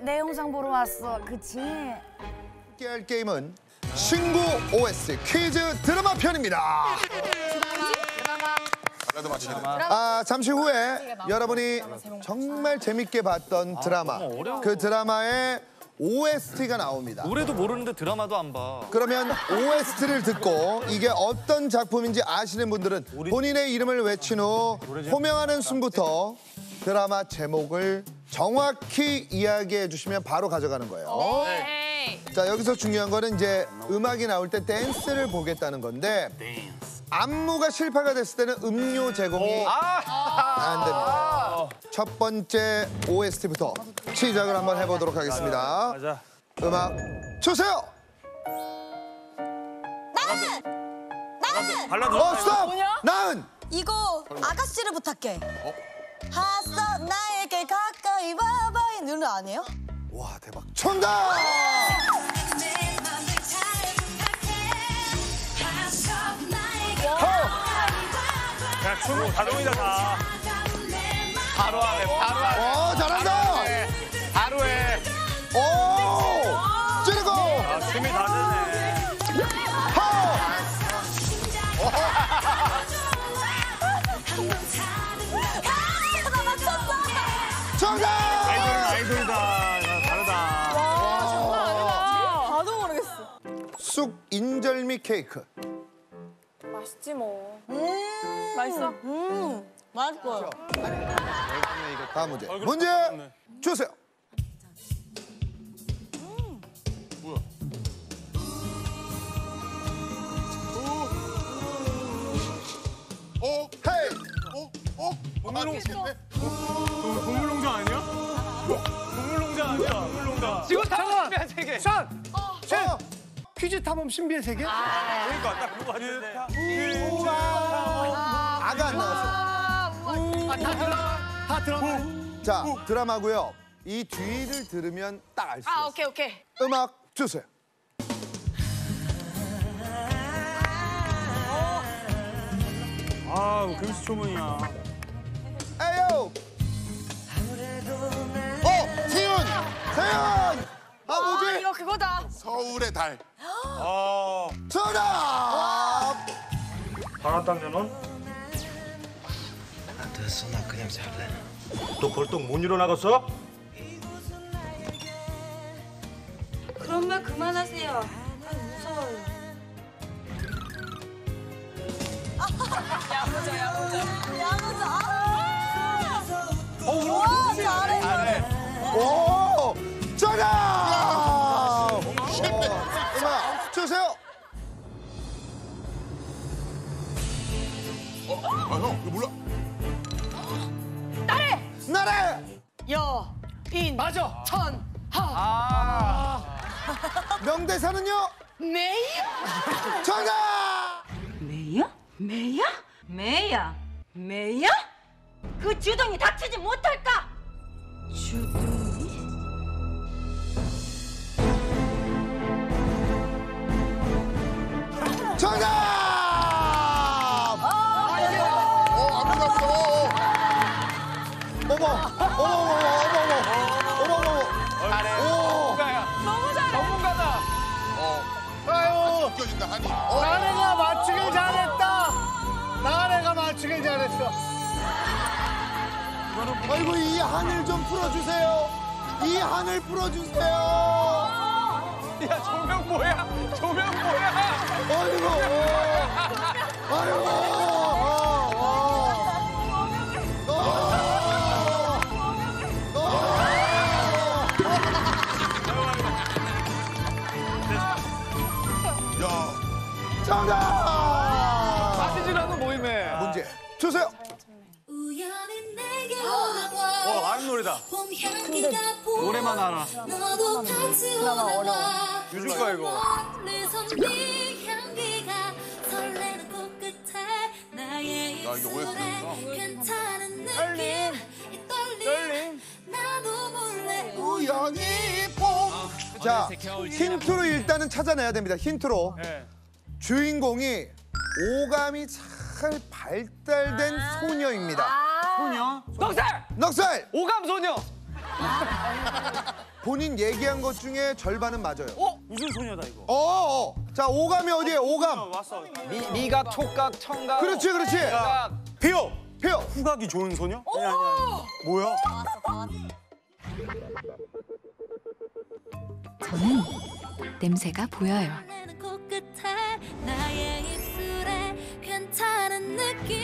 내 영상 보러 왔어. 그치? 함께 할 게임은 신구 OS 퀴즈 드라마 편입니다. 돼. 아 잠시 후에 여러분이 정말 재밌게 봤던 드라마 그 드라마의 OST가 나옵니다. 노래도 모르는데 드라마도 안 봐. 그러면 OST를 듣고 이게 어떤 작품인지 아시는 분들은 본인의 이름을 외친 후 호명하는 순부터 드라마 제목을 정확히 이야기해 주시면 바로 가져가는 거예요. 자 여기서 중요한 거는 이제 음악이 나올 때 댄스를 보겠다는 건데 안무가 실패가 됐을 때는 음료 제공이 안 됩니다. 첫 번째 OST부터 시작을 한번 해보도록 하겠습니다. 음악 주세요. 발라드. 어 스톱. 나은. 이거 아가씨를 부탁해. 하서 나에게 가까이 와봐 이 노래 아니에요? 와 대박. 정답. 야, 춤은 자동이다, 다. 쑥 인절미 케이크. 맛있지 뭐. 음, 맛있어? 음, 맛있어요. 다음 문제. 문제 주세요. 어? 헤이. 어? 어? 동물농- 아, 동물농장 아니야? 동물농장 아니야? 동물농장. 지금 탐험 신비한 세계. 션! 어. 퀴즈 탐험 신비의 세계? 그러니까 딱 그거 같은데. 아가 안 나왔어. 다 들어 다 들어 자 드라마고요. 이 뒤를 들으면 딱 알 수 아 있어요. 오케이 오케이. 음악 주세요. 아, 금수초문이야. 에요. 어 세윤. 세윤. 아아 뭐지? 이거 그거다. 서울의 달. 아, 정답. 바람 당면은? 안 됐어 나 그냥 잘래 너 벌떡 못 일어나겠어? 그런 말 그만하세요. 아 무서워요. 야무져. 아. 와, 잘해. 오. 정답. 아, 형, 이거 몰라? 나래. 여, 인, 맞아 천, 하, 아. 명대사는요? 메이. 정답. 매야? 매야? 매야? 매야? 그 주둥이 다치지 못할까? 주둥이? 정답. 한을 풀어주세요. 야, 조명 뭐야? 조명 뭐야? 아이고. 괜찮은 느낌 떨림. 이 떨림 떨림. 나도 몰래 우연히 봄. 자 힌트로 일단은 찾아내야 됩니다. 힌트로 네. 주인공이 오감이 잘 발달된 소녀입니다. 소녀? 넉살! 넉살 오감 소녀! 본인 얘기한 것 중에 절반은 맞아요. 어? 무슨 소녀다 이거? 어, 어. 자, 오감이 어디에? 오감. 왔어. 미, 미각, 촉각, 청각. 그렇지, 그렇지. 각. 비오. 표. 후각이 좋은 소녀? 아니 아니 아니. 뭐야? 저는 냄새가 보여요.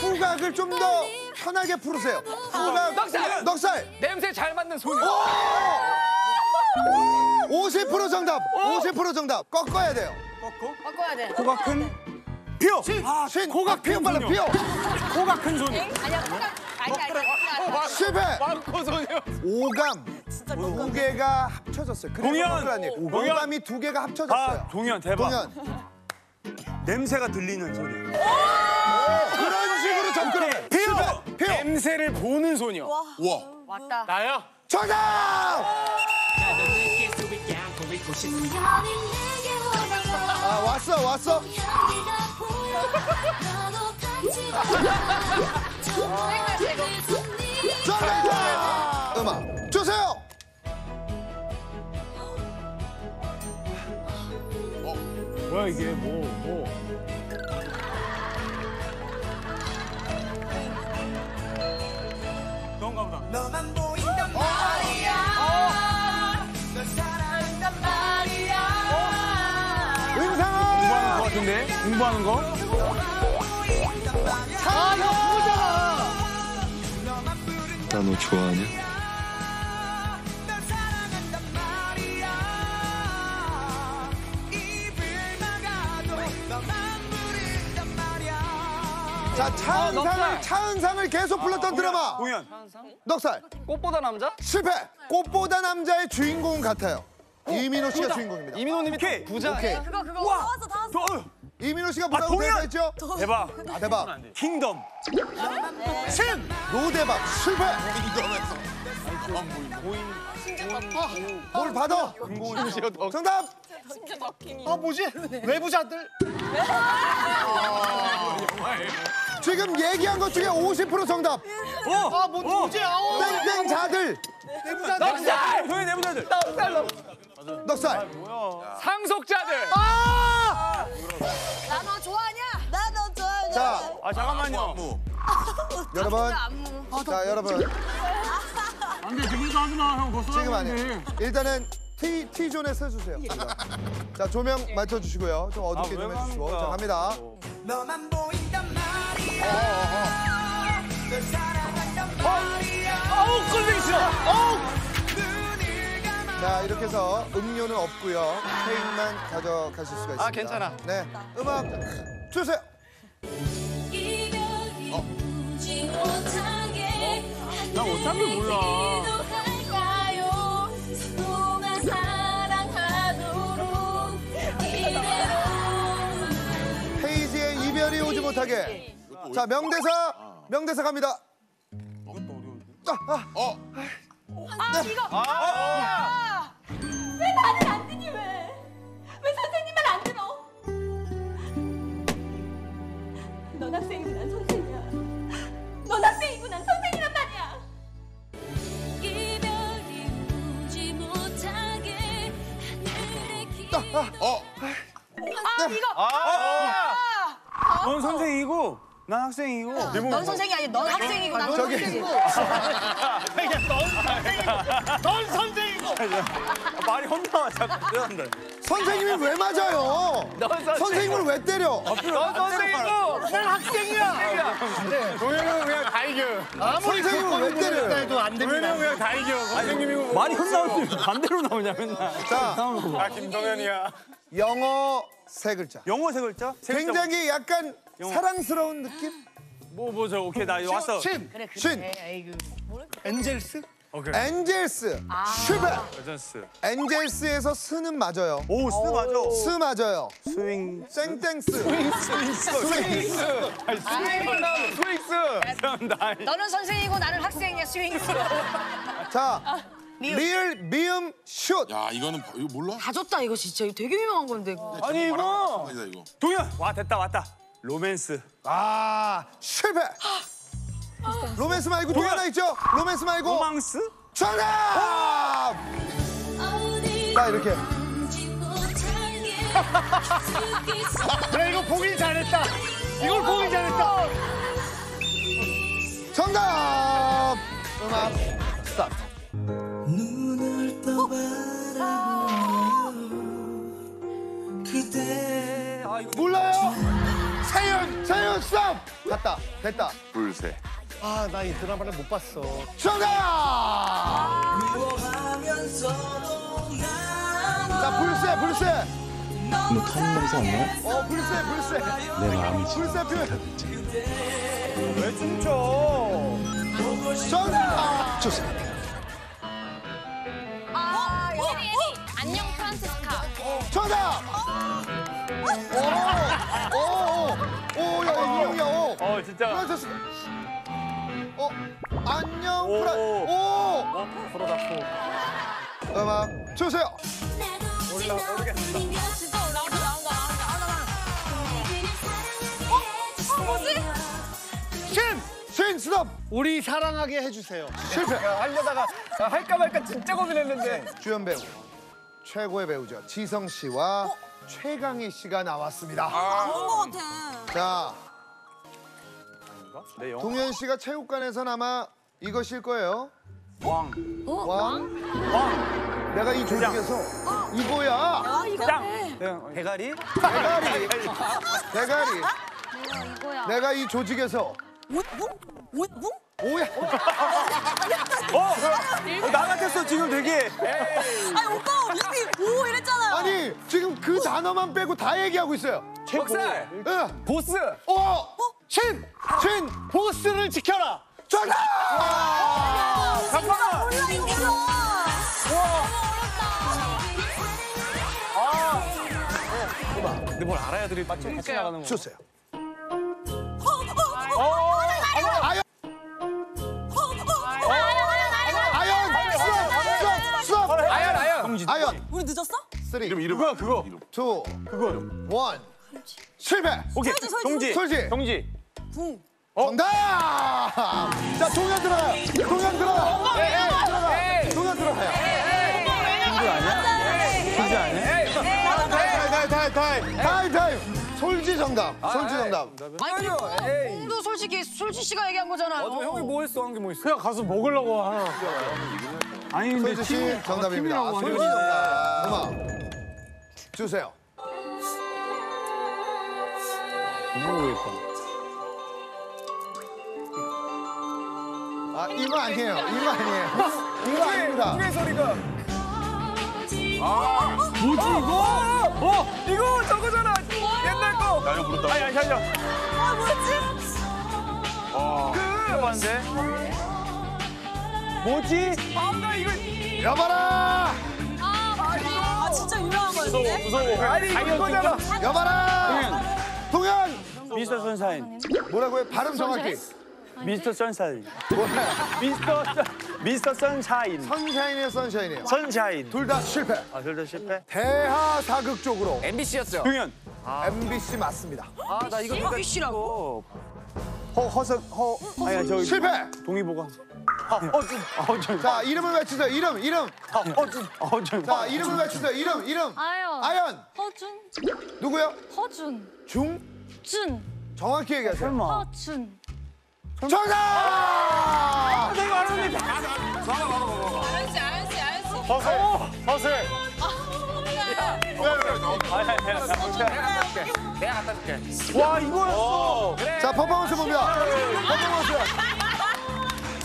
후각을 좀 더 편하게 풀으세요. 후각. 넉살! 넉살. 냄새 잘 맡는 소녀. 50% 정답. 50% 정답. 꺾어야 돼요. 꺾고. 바꿔야 돼. 코가 큰. 비오. 아, 신. 코가 피어 큰 빨라. 피어. 코가 큰 소녀. 아니야, 코가 아니 아니 아니. 실패. 마르코 소녀. 오감. 두 개가 합쳐졌어요. 동현! 동현! 오감이 두 개가 합쳐졌어요. 아, 동현 대박. 동현. 냄새가 들리는 소녀. 그런 식으로 접근해. 비오. 피어. 냄새를 보는 소녀. 와 왔다. 나요? 정답! 아, 왔어, 왔어. 정답! 음악 주세요. 뭐야 이게 뭐 뭐. 그런가 보다. 너만 보인단 말이야 널 사랑한단 말이야 은상아! 공부하는 거 같은데? 공부하는 거? 나 너 좋아하냐? 말이야 입을 막아도 너만 부른단 말이야 자, 차은상을, 넉살. 차은상을 계속 불렀던 드라마. 동현. 넉살. 꽃보다 남자? 실패. 꽃보다 남자의 주인공은 같아요. 이민호 씨가 주인공입니다. 이민호님이 오케이. 부자. 오케이. 그거 그거. 다 왔어 다 왔어. 저, 어, 이민호 씨가 뭐라고 동현! 대답했죠? 대박. 아, 대박. 킹덤. 신! 노대박. 실패. 뭘 받아? 정답! 아 뭐지? 외부자들. 지금 얘기한 것 중에 50% 정답. 아 뭐, 뭐지? 아우. 땡땡자들. 넉살! 동현 내부자들. 넉살! 넉- 넉살. 상속자들. 아! 나 너 좋아하냐? 나 너 좋아하냐? 자, 아 잠깐만요. 여러분. 안무. 자, 여러분. 안돼 지금도 하지 마. 형 벌써 지금 아니에요. 일단은 T, T존에 서 주세요. 자, 조명 맞춰 주시고요. 좀 어둡게 좀 해 주시고. 자, 갑니다. 너만 보인단 말이야 널 사랑한단 말이야 어우 싫어. 어우. 자, 이렇게 해서 음료는 없고요. 케이크만 가져가실 수가 있습니다. 아, 괜찮아. 네. 음악 주세요. 오지 못하게 나 어차피 몰라. 페이지에 이별이 오지 못하게. 자, 명대사. 명대사 갑니다. 아, 아. 아 이거. 왜 말을 안 듣니 왜? 왜 선생님 말 안 들어? 넌 학생이고 난 선생이야. 넌 학생이고 난 선생이란 말이야. 이별이 오지 못하게 하늘에 기아 이거. 넌 선생이고 난 학생이고. 넌 선생이 아니 넌 학생이고 난 저기. 선생이고. 넌 선생이고. 말이 혼나와 자꾸. 죄송합니다. 선생님이 왜 맞아요? 선생님을 왜 때려? 넌 선생이고. 난 학생이야. 동현은 그냥 다 이겨. 아무리 선생님을 왜그 때려요? 다 해도 안 동현은 됩니다. 그냥 다 이겨. 선생님이고. 말이 혼나오지 반대로 나오냐 맨날. 자, 아 김동현이야. 영어 세 글자. 영어 세 글자? 세 글자 굉장히 약간 영어. 사랑스러운 느낌? 뭐 뭐죠? 오케이 나 왔어. 신. 그래 그래. 신. 아이고. Angels. 오케이. Angels. 실패. 여전스. Angels에서 스는 맞아요. 오, 스 맞아. 스 맞아요. 스윙. 땡땡스. 스윙스. 아니, 스윙 나오는 스윙스. 감사합니다. 너는 선생이고 나는 학생이야 스윙스. 자, 리을 미음 슛. 야 이거는 바- 이거 몰라? 다 줬다 이거 진짜 이거 되게 유명한 건데. 아니 이거. 동현. 와 됐다 왔다. 로맨스. 아, 실패. 로맨스 말고 또. 하나 있죠? 로맨스 말고 로망스? 정답! 자 이렇게 야 이거 보기 잘했다. 이걸 보기 잘했다. 정답 음악 스타트 몰라요 스톱 갔다 됐다 불새. 아 나 이 드라마를 못 봤어. 정답 자 불새 불새 뭐 타는 냄새 안 나요? 어 불새 불새 내 마음이지. 불새 표현 왜 춤춰? 정답 아, 진짜. 프란체스 어 안녕 오. 프란 오어 프로다 프로. 음악 주세요 나온다, 나온다, 나온다. 어? 뭐지? 신! 신 스톱 우리 사랑하게 해주세요. 실패 하려다가 할까 말까 진짜 고민했는데. 주연 배우 최고의 배우죠 지성 씨와 최강희 씨가 나왔습니다 그런 거 같아. 자 내 영. 동현 씨가 체육관에선 아마 이것일 거예요 왕. 왕? 왕 내가 이 조직에서 이거야 아 이거 짱. 대가리? 대가리 대가리 내가 이거야. 내가 이 조직에서 뭐? 뭐? 뭐? 오야 어, 어, 나 같았어 지금 되게. 아니 오빠 이미 오 이랬잖아요. 아니 지금 그 단어만 빼고 다 얘기하고 있어요 멱살. 응. 보스. 어! 신! 신! 보스를 지켜라. 정답! 잠깐만. 몰라 이거. 근데 뭘 알아야 들이 같이 같이 나가는 거. 주세요 어. 아연! 아연! 수업! 수업! 수업! 아연 아연. 아연! 우리 늦었어? 쓰리, 이름 이름 그거 그거. two, one. 실패! 오케이. 솔지, 솔지, 동지. 붕. 정답! 자, 동현 들어가요. 동현 들어가. 예, 예, 들어가. 동현 들어가요. 동지 아니야? 타임, 타임, 타임, 타임, 타임. 솔지 정답. 솔지 정답. 아니 에이. 형도 솔직히 솔지 씨가 얘기한 거잖아요. 어, 형이 뭐 했어? 한 게 뭐 있어? 그냥 가서 먹으려고 하나. 아니 근데 솔지 씨 정답입니다. 솔지. 정답. 음악 주세요. 모르겠다. 이거 아니에요. 이거 아니에요. 이거 아닙니다. 무게 소리가. 아, 뭐지 이거? 어, 이거 저거잖아. 옛날 거. 나요 부른다. 아니 아니 아니. 아 뭐였지? 그 봤는데. 뭐지? 아 나 이거 여봐라! 아 진짜 유명한 거였는데? 무서워. 아니 이거잖아. 여봐라! 동현! 미스터 선샤인. 뭐라고요? 발음 정확히. 미스터 선샤인. 미스터 선- 미스터 선샤인. 선샤인이에요, 선샤인이에요. 선샤인. 둘 다 실패. 아, 둘 다 실패. 대하 사극 쪽으로 MBC였죠. 동현. MBC 맞습니다. 아, 나 이거 누가 씨라고? 허 허석 허 아야 저기 실패! 동의보감. 아, 어, 좀, 어, 좀. 자, 이름을 외치세요. 이름, 이름. 아, 어, 좀, 어, 좀. 자, 이름을 외치세요. 이름, 이름. 아연. 아연. 허준. 누구요? 허준. 중? 준. 정확히 얘기하세요. 설마. 허준. 정답! 내가 알았는데. 아연 씨, 아연 씨, 아연 씨. 허슬. 허슬. 내가 갖다 줄게. 와, 이거였어. 그래. 자, 퍼포먼스 봅니다. 퍼포먼스.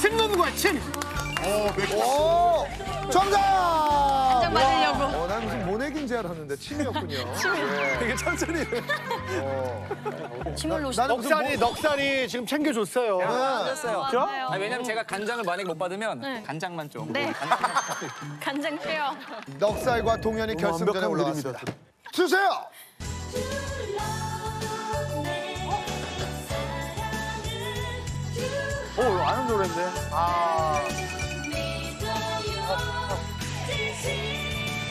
침 넣는 거야 침. 오! 정답! 장 맞으려고. 어, 난 무슨 모내기인 줄 알았는데 침이었군요. 예. 되게 천천히. 어. 침을 놓으시. 나는 무슨 넉살이 넉살이 지금 챙겨줬어요. 뭐- 됐어요. 맞아요. 아니, 왜냐면 제가 간장을 만약에 못 받으면 네. 간장만 좀. 네. 간장 빼요. 넉살과 동현이 결승전에 완벽한 올라왔습니다. 주세요! 오, 이거 아는 노래인데. 아,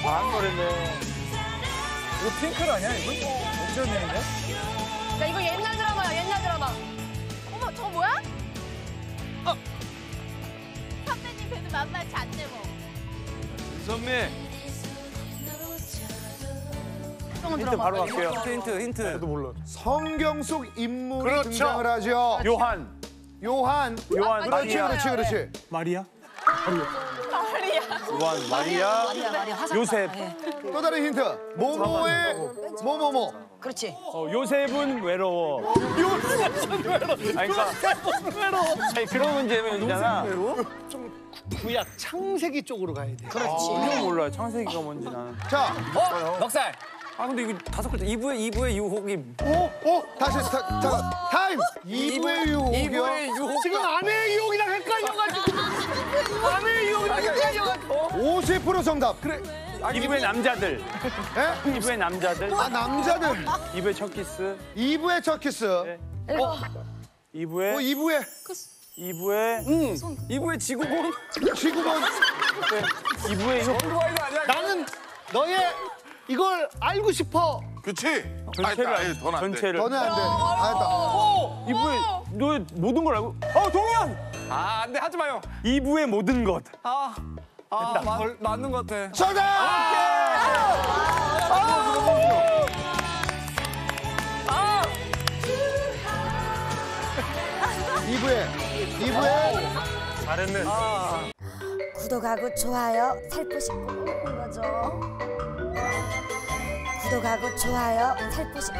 아는 노래인데. 이거 핑클 아니야, 이거? 옥션이인데? 야 이거 옛날 드라마야 옛날 드라마. 어머, 저 뭐야? 어. 선배님 그래도 만만치 않네 뭐. 선미. 힌트 바로 갈게요. 힌트 힌트. 나도 몰라. 성경 속 인물이 그렇죠. 등장을 하죠. 요한. 요한. 요한 그렇지, 마리아. 그렇지, 그렇지. 마리아? 요한 마리아. 마리아 마리아. 요셉. 또 다른 힌트. 모모의 모모모. 그렇지. 어, 요셉은 외로워. 요셉은 외로워. 아니, 그러니까 아니, 그런 문제면이잖아. 구약 창세기 쪽으로 가야 돼. 그렇지. 이건 몰라요. 창세기가 뭔지 나는. 자, 넉살. 아 근데 이거 다섯 글자. 이브의 이브의 유혹이. 오, 오, 다시 타, 자, 타임. 이브의 유혹이요. 이브의 유혹. 지금 50% 정답. 그래. 이브의 남자들. 예? 이브의 남자들. 아, 남자들. 이브의 첫 키스. 이브의 첫 키스. 네. 어? 이부의 어, 2부의 이부의 이부의 지구본. 지구본. 네. 이부의 이거 나는 너의 이걸 알고 싶어. 그치? 전체를 아니, 알- 더는 안 돼. 전체를. 너는 안 돼. 알았다. 이부의 너의 모든 걸 알고. 어 동현. 아 안 돼 하지 마요. 이부의 모든 것. 아. 아, 맞, 맞는 것 같아. 정답! 이부에이부에 잘했네. 구독하고 좋아요 살포시 꼭 눌러줘. 구독하고 좋아요 살포시 꼭